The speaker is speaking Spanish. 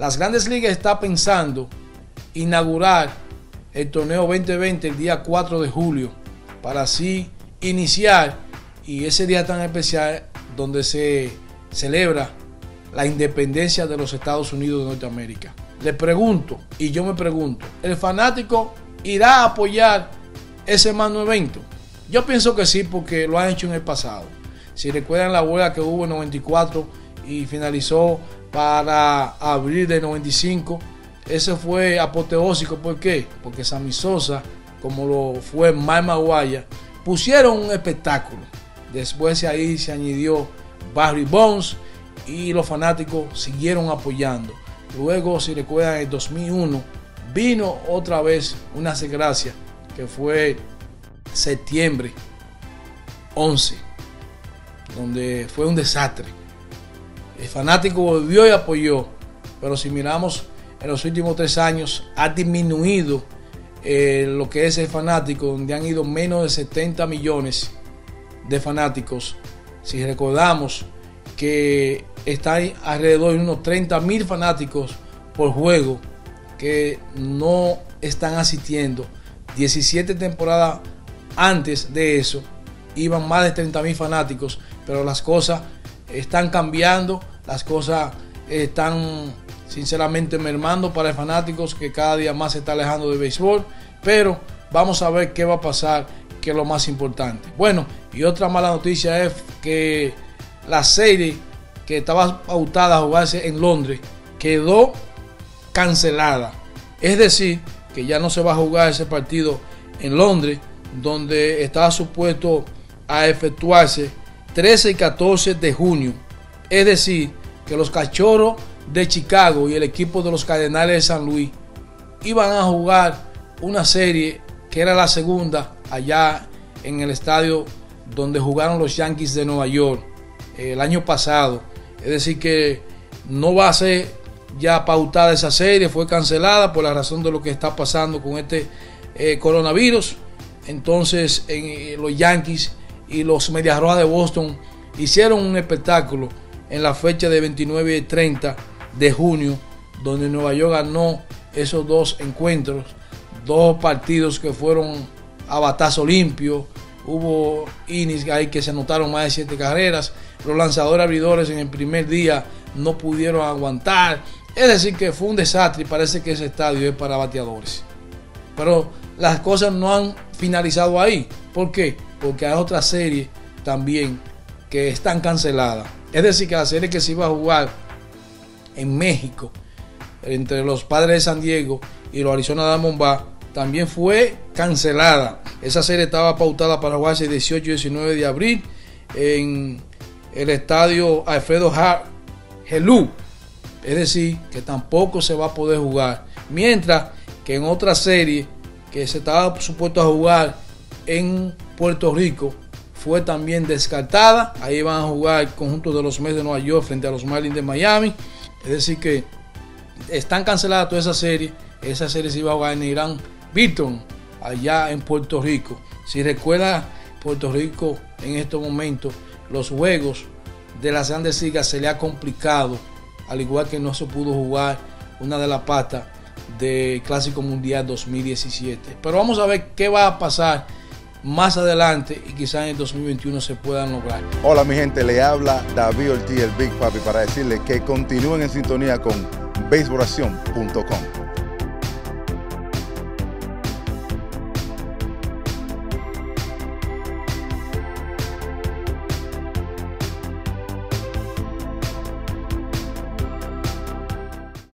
Las grandes ligas está pensando inaugurar el torneo 2020 el día 4 de julio para así iniciar y ese día tan especial donde se celebra la independencia de los Estados Unidos de Norteamérica. Le pregunto, y yo me pregunto, ¿el fanático irá a apoyar ese magno evento? Yo pienso que sí, porque lo han hecho en el pasado. Si recuerdan la huelga que hubo en 94 y finalizó para abril de 95, ese fue apoteósico. ¿Por qué? Porque Sammy Sosa, como lo fue Mike Maguaya, pusieron un espectáculo. Después ahí se añadió Barry Bones y los fanáticos siguieron apoyando. Luego, si recuerdan, en el 2001 vino otra vez una desgracia que fue septiembre 11, donde fue un desastre. El fanático volvió y apoyó, pero si miramos en los últimos tres años, ha disminuido eh, lo que es el fanático, donde han ido menos de 70 millones de fanáticos. Si recordamos que está alrededor de unos 30 mil fanáticos por juego que no están asistiendo. 17 temporadas antes de eso iban más de 30 mil fanáticos, pero las cosas están cambiando, las cosas están sinceramente mermando para fanáticos que cada día más se está alejando del béisbol, pero vamos a ver qué va a pasar, que es lo más importante. Bueno, y otra mala noticia es que la serie que estaba pautada a jugarse en Londres quedó cancelada. Es decir, que ya no se va a jugar ese partido en Londres, donde estaba supuesto a efectuarse 13 y 14 de junio. Es decir, que los cachorros de Chicago y el equipo de los Cardenales de San Luis iban a jugar una serie que era la segunda allá en el estadio donde jugaron los Yankees de Nueva York el año pasado. Es decir, que no va a ser ya pautada esa serie, fue cancelada por la razón de lo que está pasando con este eh, coronavirus. Entonces en, eh, los Yankees y los Medias Rojas de Boston hicieron un espectáculo en la fecha de 29 y 30 de junio, donde Nueva York ganó esos dos encuentros, dos partidos que fueron a batazo limpio. Hubo innings ahí que se anotaron más de siete carreras. Los lanzadores abridores en el primer día no pudieron aguantar. Es decir, que fue un desastre y parece que ese estadio es para bateadores. Pero las cosas no han finalizado ahí. ¿Por qué? Porque hay otras series también que están canceladas. Es decir, que la serie que se iba a jugar en México entre los padres de San Diego y los Arizona Diamondbacks también fue cancelada. Esa serie estaba pautada para jugarse el 18 y 19 de abril en el estadio Alfredo Helú. Es decir, que tampoco se va a poder jugar. Mientras que en otra serie que se estaba supuesto a jugar en Puerto Rico fue también descartada. Ahí van a jugar el conjunto de los Mets de Nueva York frente a los Marlins de Miami. Es decir, que están canceladas toda esa serie. Esa serie se iba a jugar en Irán, Beaton, allá en Puerto Rico. Si recuerda, Puerto Rico en estos momentos, los juegos de las grandes ligas se le ha complicado, al igual que no se pudo jugar una de las patas del Clásico Mundial 2017. Pero vamos a ver qué va a pasar más adelante y quizás en el 2021 se puedan lograr. Hola mi gente, le habla David Ortiz, el Big Papi, para decirle que continúen en sintonía con beisboración.com.